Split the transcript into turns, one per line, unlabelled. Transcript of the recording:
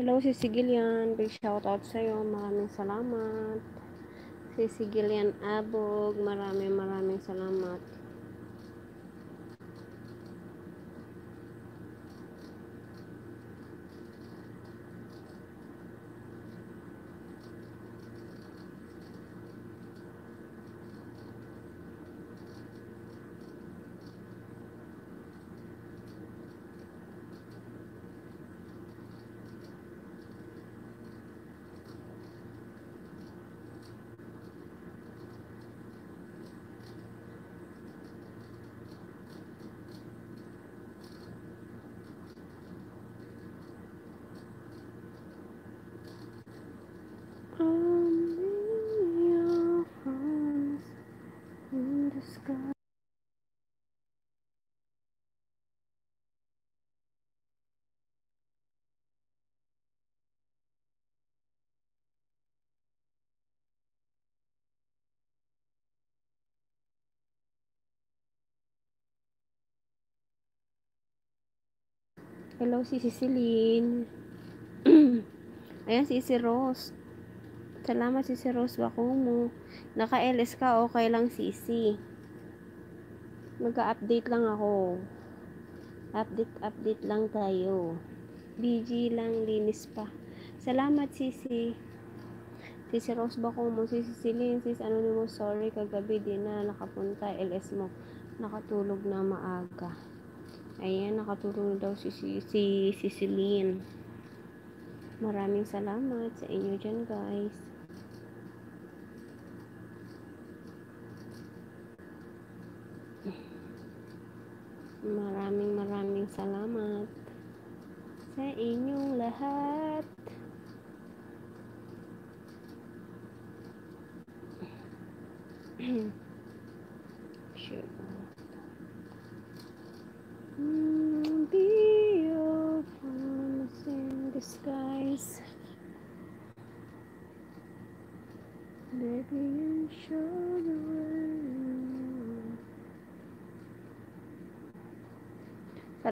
Hello, si Sigilian. Big shoutout sa'yo. Maraming salamat. Si Sigilian Abog. Maraming maraming salamat. Hello, si Ceciline. Ayan, si si Rose. Salamat si si Rose Wakumo. Naka-LS ka, okay lang sisi. Mag-update lang ako. Update, update lang tayo. BG lang, linis pa. Salamat sisi. Sisi Rose Bakumo, si Ceciline, sis Anonymous, sorry, kagabi din na nakapunta, LS mo. Nakatulog na maaga. Ayan, nakatulong daw si, si, si, si Celine. Maraming salamat sa inyo dyan, guys. Maraming maraming salamat sa inyong lahat. sure. guys. maybe you should.